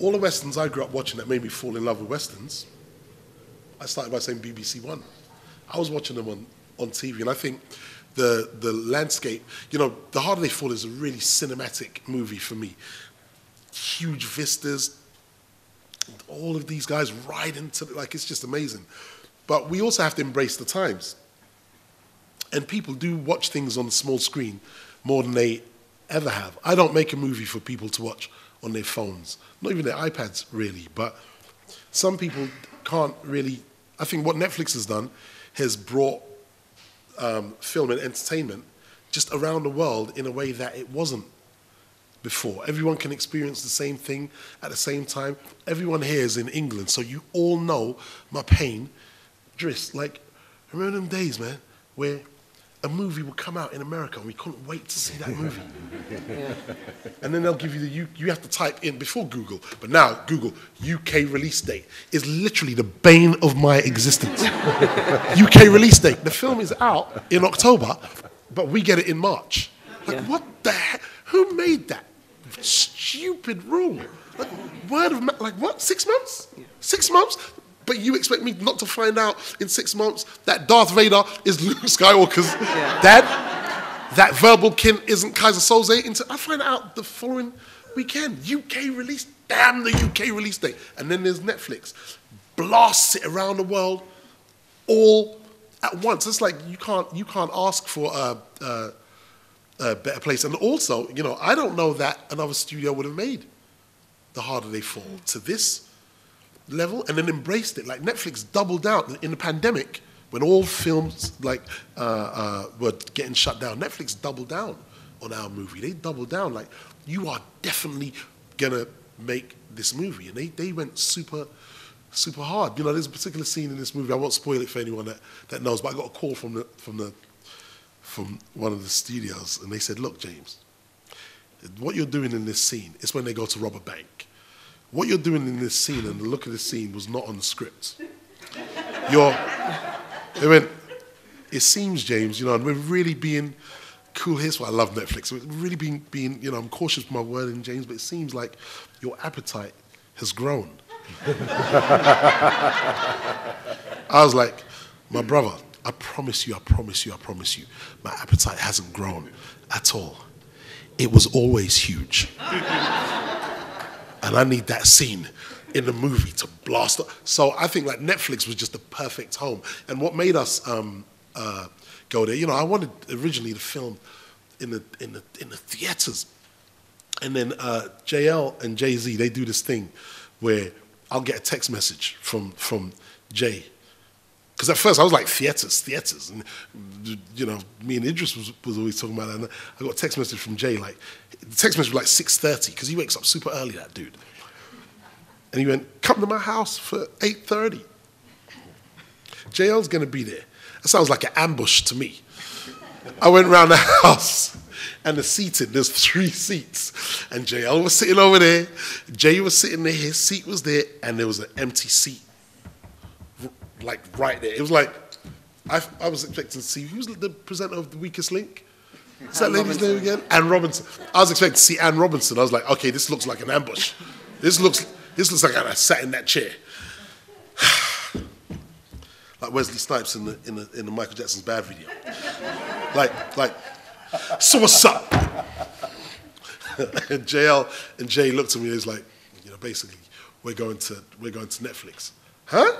all the westerns I grew up watching that made me fall in love with westerns, I started by saying BBC One. I was watching them on, on TV, and I think the the landscape, you know, The Harder They Fall is a really cinematic movie for me. Huge vistas, all of these guys ride into like it's just amazing. But we also have to embrace the times. And people do watch things on the small screen more than they ever have. I don't make a movie for people to watch on their phones, not even their iPads really, but some people can't really. I think what Netflix has done has brought um, film and entertainment just around the world in a way that it wasn't before. Everyone can experience the same thing at the same time. Everyone here is in England, so you all know my pain. Driss, like, remember them days, man, where a movie would come out in America and we couldn't wait to see that movie. yeah. And then they'll give you the, you, you have to type in before Google, but now Google, UK release date is literally the bane of my existence. UK release date. The film is out in October, but we get it in March. Like, yeah. what the heck? Who made that stupid rule? Like, word of, like what, six months? Six months? But you expect me not to find out in six months that Darth Vader is Luke Skywalker's yeah. dad? That Verbal Kint isn't Keyser Söze? Into, I find out the following weekend. UK release, damn the UK release date. And then there's Netflix. Blasts it around the world all at once. It's like you can't, you can't ask for a, a, a better place. And also, you know, I don't know that another studio would have made The Harder They Fall to this level and then embraced it. Like Netflix doubled down in the pandemic when all films like uh, uh, were getting shut down. Netflix doubled down on our movie. They doubled down. Like you are definitely gonna make this movie, and they they went super. Super hard. You know, there's a particular scene in this movie. I won't spoil it for anyone that, that knows, but I got a call from the from the from one of the studios, and they said, "Look, James, what you're doing in this scene is when they go to rob a bank what you're doing in this scene and the look of the scene was not on the script. You're, they went, it seems, James, you know, and we're really being cool. Here's why I love Netflix. We're really being, being, you know, I'm cautious with my word in James, but it seems like your appetite has grown. I was like, my brother, I promise you, I promise you, I promise you, my appetite hasn't grown at all. It was always huge. and I need that scene in the movie to blast. So I think like Netflix was just the perfect home. And what made us um, uh, go there, you know, I wanted originally to film in the in the in the theaters, and then uh, JL and Jay Z they do this thing where I'll get a text message from from Jay. Because at first I was like theaters, theaters, and you know me and Idris was, was always talking about that. And I got a text message from Jay like the text message was like 6.30 because he wakes up super early, that dude. And he went, come to my house for 8.30. JL's going to be there. That sounds like an ambush to me. I went around the house and the seated, there's three seats. And JL was sitting over there. Jay was sitting there, his seat was there, and there was an empty seat. Like right there. It was like, I, I was expecting to see, who's the presenter of The Weakest Link? Is that lady's name again? Anne Robinson. I was expecting to see Anne Robinson. I was like, okay, this looks like an ambush. This looks, this looks like I sat in that chair. like Wesley Snipes in the, in the, in the Michael Jackson's Bad video. like, like, so what's up? and JL and Jay looked at me and was like, you know, basically, we're going to, we're going to Netflix. Huh?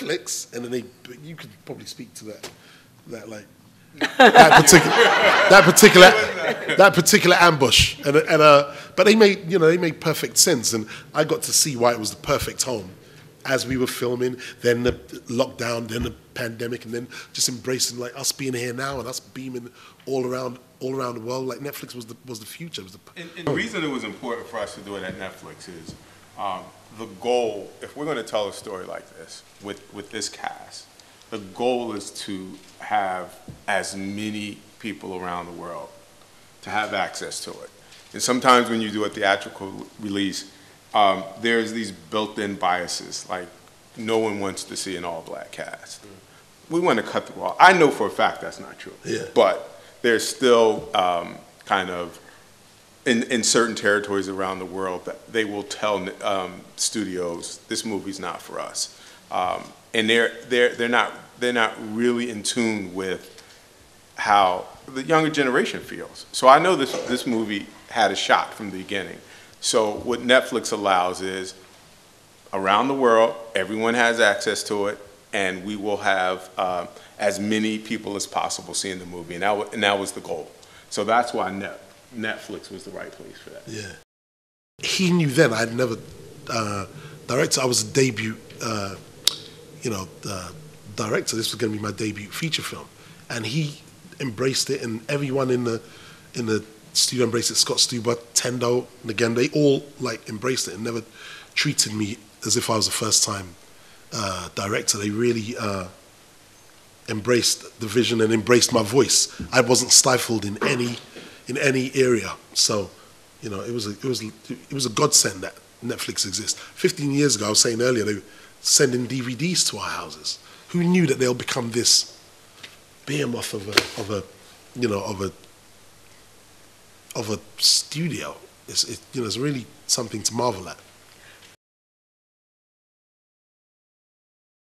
Netflix? And then they, you could probably speak to that, that like, that particular, that particular, that particular ambush, and, and uh, but they made, you know, they made perfect sense, and I got to see why it was the perfect home, as we were filming. Then the lockdown, then the pandemic, and then just embracing like us being here now and us beaming all around, all around the world. Like Netflix was the was the future. Was the, and, and the reason it was important for us to do it at Netflix is um, the goal. If we're going to tell a story like this with with this cast the goal is to have as many people around the world to have access to it. And sometimes when you do a theatrical release, um, there's these built-in biases, like no one wants to see an all-black cast. We want to cut through all. I know for a fact that's not true. Yeah. But there's still um, kind of in, in certain territories around the world, they will tell um, studios, this movie's not for us. Um, and they're, they're, they're, not, they're not really in tune with how the younger generation feels. So I know this, this movie had a shot from the beginning. So what Netflix allows is, around the world, everyone has access to it, and we will have uh, as many people as possible seeing the movie, and that, and that was the goal. So that's why Net, Netflix was the right place for that. Yeah. He knew then I'd never uh, directed. I was a debut, uh, you know, uh, director. This was going to be my debut feature film, and he embraced it, and everyone in the in the studio embraced it. Scott Stuber, Tendo, and again, they all like embraced it and never treated me as if I was a first time uh, director. They really uh, embraced the vision and embraced my voice. I wasn't stifled in any in any area. So, you know, it was a, it was it was a godsend that Netflix exists. Fifteen years ago, I was saying earlier, they were sending DVDs to our houses. Who knew that they'll become this behemoth of a of a you know of a of a studio? It's it, you know it's really something to marvel at.